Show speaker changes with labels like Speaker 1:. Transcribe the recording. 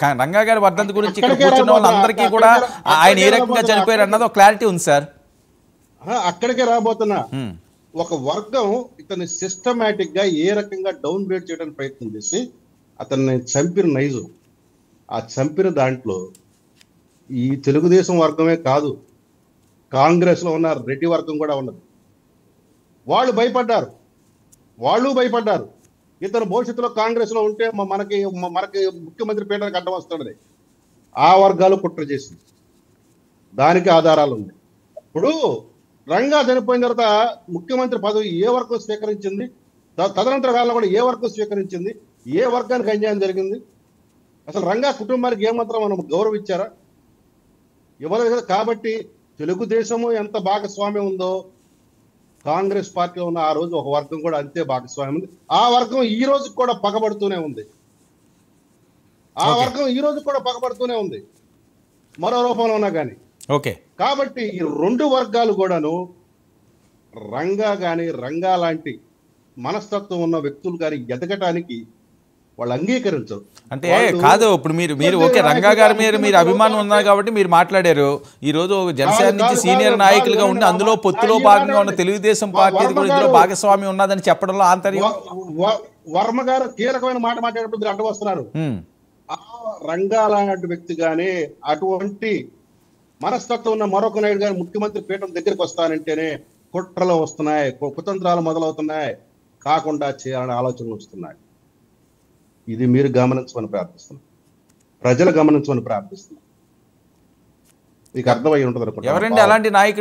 Speaker 1: కా- రంగా గారి వర్ధంతి గురించి ఇక్కడ కూర్చున్న. వాళ్ళందరికీ కూడా ఆయన ఏ రకంగా. చనిపోయారు అన్నది క్లారిటీ ఉంది సార్.
Speaker 2: అక్కడికే రాబోతున్నా ఒక వర్గం ఇతన్ని సిస్టమేటిక్గా ఏ రకంగా డౌన్ గ్రేడ్ చేయడానికి ప్రయత్నం చేసి అతన్ని చంపిన నైజం. ఆ చంపిన దాంట్లో ఈ తెలుగుదేశం వర్గమే కాదు కాంగ్రెస్లో ఉన్న రెడ్డి వర్గం కూడా ఉన్నది. వాళ్ళు భయపడ్డారు. వాళ్ళు భయపడ్డారు. ఇతను భవిష్యత్తులో కాంగ్రెస్లో ఉంటే మనకి మనకి ముఖ్యమంత్రి పీఠానికి అడ్డం వస్తాడని ఆ వర్గాలు కుట్ర చేసింది. దానికి ఆధారాలు ఉన్నాయి ఇప్పుడు రంగా చనిపోయిన తర్వాత ముఖ్యమంత్రి పదవి ఏ వర్గం స్వీకరించింది? తదనంతర కాలంలో కూడా ఏ వర్గం స్వీకరించింది? ఏ వర్గానికి అన్యాయం జరిగింది? అసలు రంగా కుటుంబానికి ఏమాత్రం మనం గౌరవించారా? ఇవ్వలేదు కదా. కాబట్టి తెలుగుదేశము ఎంత భాగస్వామ్యం ఉందో కాంగ్రెస్ పార్టీలో ఉన్న ఆ రోజు ఒక వర్గం కూడా అంతే భాగస్వామ్యం ఉంది. ఆ వర్గం ఈ రోజు కూడా పగబడుతూనే ఉంది. ఆ. వర్గం ఈ రోజు కూడా పగబడుతూనే ఉంది. మరో రూపంలో ఉన్నా కానీ
Speaker 1: ఓకే.
Speaker 2: కాబట్టి ఈ రెండు వర్గాలు కూడాను రంగా కానీ రంగా లాంటి మనస్తత్వం ఉన్న వ్యక్తులు కానీ ఎదగటానికి వాళ్ళు అంగీకరించరు.
Speaker 1: అంటే కాదు ఇప్పుడు మీరు మీరు ఓకే రంగా గారి మీద మీరు అభిమానం ఉన్నారు కాబట్టి మీరు మాట్లాడారు. ఈ రోజు జనసేన నుంచి సీనియర్ నాయకులుగా ఉండి అందులో పొత్తులో భాగంగా ఉన్న తెలుగుదేశం పార్టీ కూడా ఇందులో భాగస్వామ్యం ఉన్నదని చెప్పడంలో ఆంతర్యం?
Speaker 2: వర్మ గారు కీలకమైన మాట మాట్లాడేటప్పుడు మీరు అడ్డు వస్తున్నారు.
Speaker 1: ఉమ్,
Speaker 2: ఆ రంగా లాంటి వ్యక్తి కానీ అటువంటి మనస్తత్వం ఉన్న మరొక నాయుడు గారు ముఖ్యమంత్రి పీఠం దగ్గరికి వస్తానంటేనే కుట్రలు వస్తున్నాయి కుతంత్రాలు మొదలవుతున్నాయి కాకుండా చేయాలనే ఆలోచనలు వస్తున్నాయి. ఇది మీరు గమనించమని ప్రార్థిస్తున్నాం. ప్రజలు గమనించమని ప్రార్థిస్తున్నాం. మీకు అర్థమై ఉంటుంది
Speaker 1: ఎవరండి అలాంటి నాయకులు?